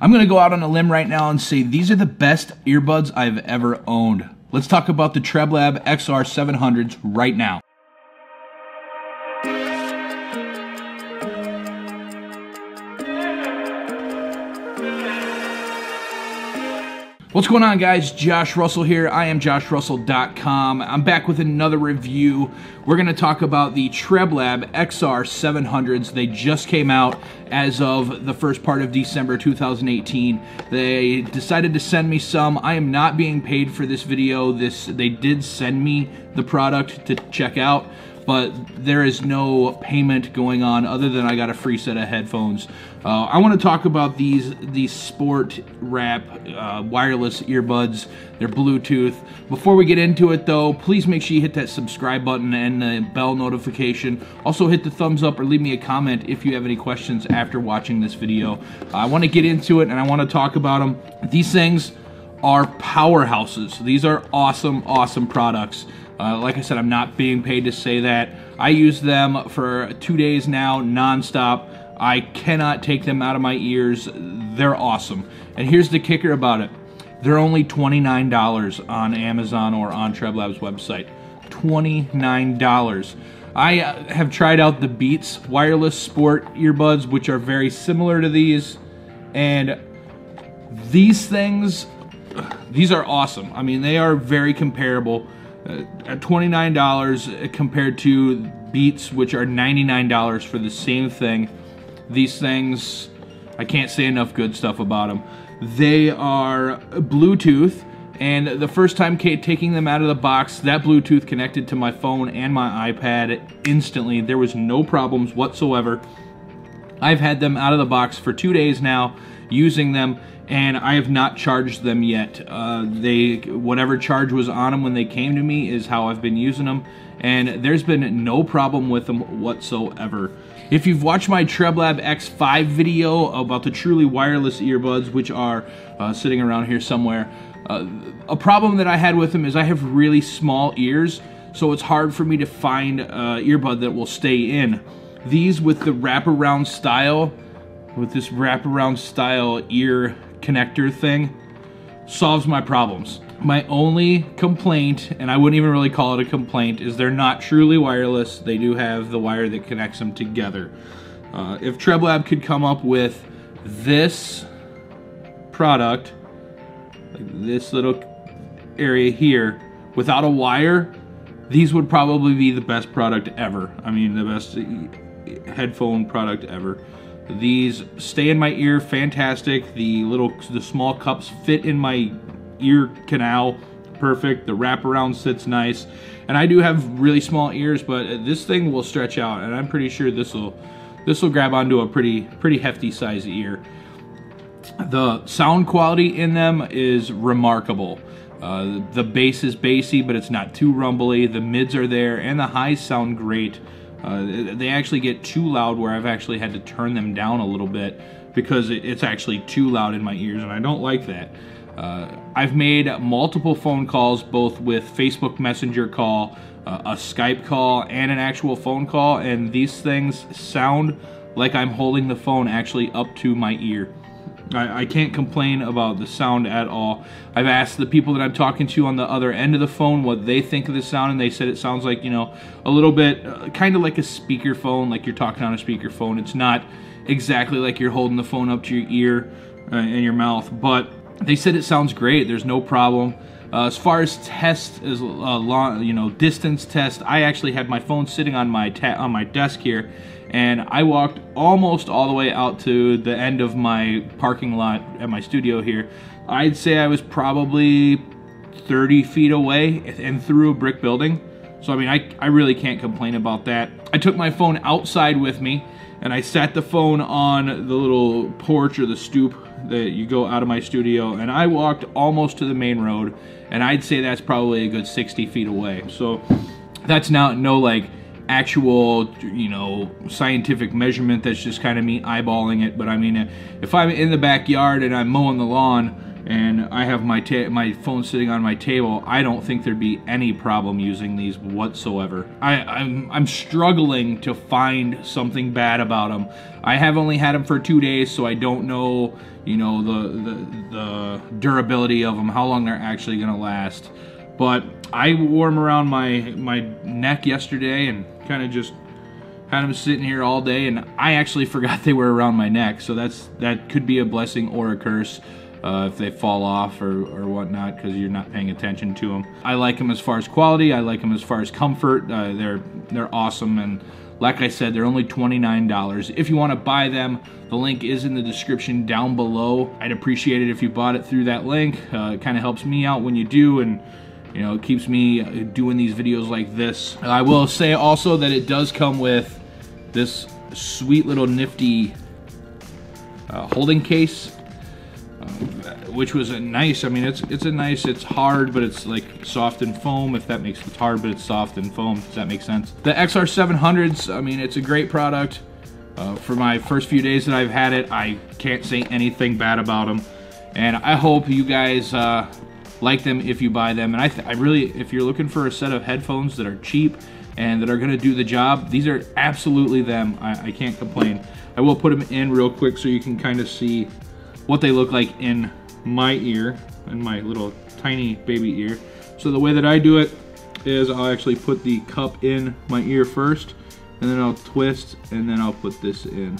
I'm going to go out on a limb right now and say these are the best earbuds I've ever owned. Let's talk about the Treblab XR 700s right now. What's going on guys? Josh Russell here. I am joshrussell.com. I'm back with another review. We're going to talk about the Treblab XR 700s. They just came out as of the first part of December 2018. They decided to send me some. I am not being paid for this video. This They did send me the product to check out but there is no payment going on other than I got a free set of headphones. Uh, I want to talk about these these Sport Wrap uh, wireless earbuds. They're Bluetooth. Before we get into it though, please make sure you hit that subscribe button and the bell notification. Also hit the thumbs up or leave me a comment if you have any questions after watching this video. I want to get into it and I want to talk about them. These things are powerhouses. These are awesome, awesome products. Uh, like I said, I'm not being paid to say that. I use them for two days now, nonstop. I cannot take them out of my ears. They're awesome. And here's the kicker about it. They're only $29 on Amazon or on Treblab's website. $29. I uh, have tried out the Beats wireless sport earbuds, which are very similar to these. And these things, these are awesome. I mean, they are very comparable uh, at $29 compared to Beats, which are $99 for the same thing. These things, I can't say enough good stuff about them. They are Bluetooth, and the first time Kate taking them out of the box, that Bluetooth connected to my phone and my iPad instantly. There was no problems whatsoever. I've had them out of the box for two days now, using them, and I have not charged them yet. Uh, they whatever charge was on them when they came to me is how I've been using them, and there's been no problem with them whatsoever. If you've watched my Treblab X5 video about the truly wireless earbuds, which are uh, sitting around here somewhere, uh, a problem that I had with them is I have really small ears, so it's hard for me to find an earbud that will stay in. These with the wraparound style, with this wraparound style ear connector thing solves my problems. My only complaint, and I wouldn't even really call it a complaint, is they're not truly wireless. They do have the wire that connects them together. Uh, if Treblab could come up with this product, like this little area here, without a wire, these would probably be the best product ever. I mean, the best uh, headphone product ever. These stay in my ear fantastic. The little, the small cups fit in my ear canal perfect. The wraparound sits nice. And I do have really small ears, but this thing will stretch out and I'm pretty sure this will this will grab onto a pretty pretty hefty size ear. The sound quality in them is remarkable. Uh, the bass is bassy, but it's not too rumbly. The mids are there, and the highs sound great. Uh, they actually get too loud where I've actually had to turn them down a little bit because it's actually too loud in my ears and I don't like that. Uh, I've made multiple phone calls both with Facebook Messenger call, uh, a Skype call, and an actual phone call and these things sound like I'm holding the phone actually up to my ear. I, I, can't complain about the sound at all. I've asked the people that I'm talking to on the other end of the phone what they think of the sound, and they said it sounds like, you know, a little bit uh, kind of like a speakerphone, like you're talking on a speakerphone. It's not exactly like you're holding the phone up to your ear uh, and your mouth, but they said it sounds great. There's no problem. Uh, as far as test, as uh, long, you know, distance test, I actually had my phone sitting on my on my desk here, and I walked almost all the way out to the end of my parking lot at my studio here. I'd say I was probably 30 feet away and through a brick building. So I mean, I, I really can't complain about that. I took my phone outside with me and I sat the phone on the little porch or the stoop that you go out of my studio and I walked almost to the main road and I'd say that's probably a good 60 feet away. So that's not no like actual, you know, scientific measurement. That's just kind of me eyeballing it. But I mean, if I'm in the backyard and I'm mowing the lawn and I have my my phone sitting on my table, I don't think there'd be any problem using these whatsoever. I, I'm, I'm struggling to find something bad about them. I have only had them for two days, so I don't know, you know, the, the, the durability of them, how long they're actually going to last. But I wore them around my, my neck yesterday and kind of just had them sitting here all day and I actually forgot they were around my neck so that's that could be a blessing or a curse uh, if they fall off or, or whatnot because you're not paying attention to them. I like them as far as quality. I like them as far as comfort. Uh, they're they're awesome and like I said, they're only $29. If you want to buy them, the link is in the description down below. I'd appreciate it if you bought it through that link. Uh, it kind of helps me out when you do and you know, it keeps me uh, doing these videos like this. I will say also that it does come with this sweet little nifty uh, holding case which was a nice. I mean, it's it's a nice. It's hard, but it's like soft and foam. If that makes it's hard, but it's soft and foam. Does that make sense? The XR700s. I mean, it's a great product. Uh, for my first few days that I've had it, I can't say anything bad about them, and I hope you guys uh, like them if you buy them. And I, I really, if you're looking for a set of headphones that are cheap and that are going to do the job, these are absolutely them. I, I can't complain. I will put them in real quick so you can kind of see what they look like in my ear, in my little tiny baby ear. So the way that I do it is I'll actually put the cup in my ear first, and then I'll twist, and then I'll put this in.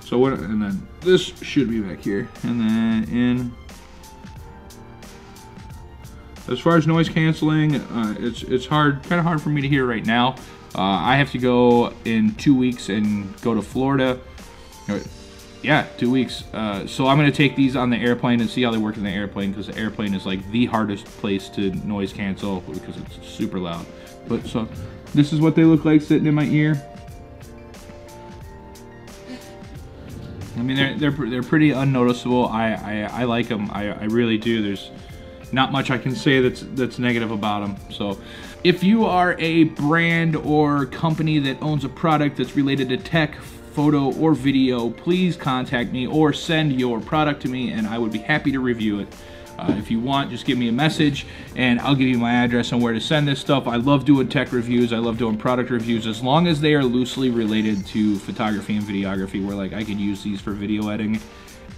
So what, and then this should be back here, and then in. As far as noise canceling, uh, it's it's hard, kind of hard for me to hear right now. Uh, I have to go in two weeks and go to Florida yeah, two weeks. Uh, so I'm to take these on the airplane and see how they work in the airplane because the airplane is like the hardest place to noise cancel because it's super loud. But so this is what they look like sitting in my ear. I mean, they're they're they're pretty unnoticeable. I I, I like them. I, I really do. There's not much I can say that's that's negative about them. So, if you are a brand or company that owns a product that's related to tech, photo or video, please contact me or send your product to me and I would be happy to review it. Uh, if you want, just give me a message and I'll give you my address on where to send this stuff. I love doing tech reviews. I love doing product reviews as long as they are loosely related to photography and videography where like I could use these for video editing.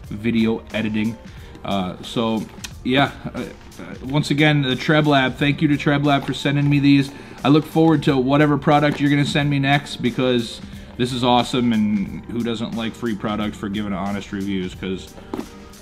Video editing. Uh, so yeah, uh, uh once again, the Treblab, thank you to Treblab for sending me these. I look forward to whatever product you're going to send me next because this is awesome, and who doesn't like free product for giving honest reviews, because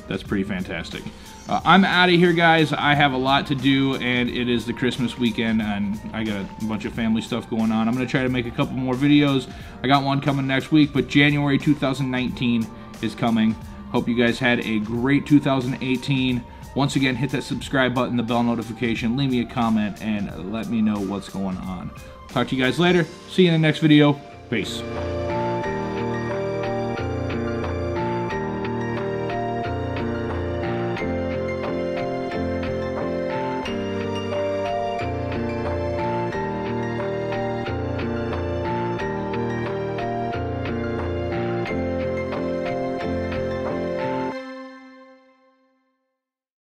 that's pretty fantastic. Uh, I'm out of here, guys. I have a lot to do, and it is the Christmas weekend, and I got a bunch of family stuff going on. I'm going to try to make a couple more videos. I got one coming next week, but January 2019 is coming. Hope you guys had a great 2018. Once again, hit that subscribe button, the bell notification, leave me a comment, and let me know what's going on. Talk to you guys later. See you in the next video. Peace.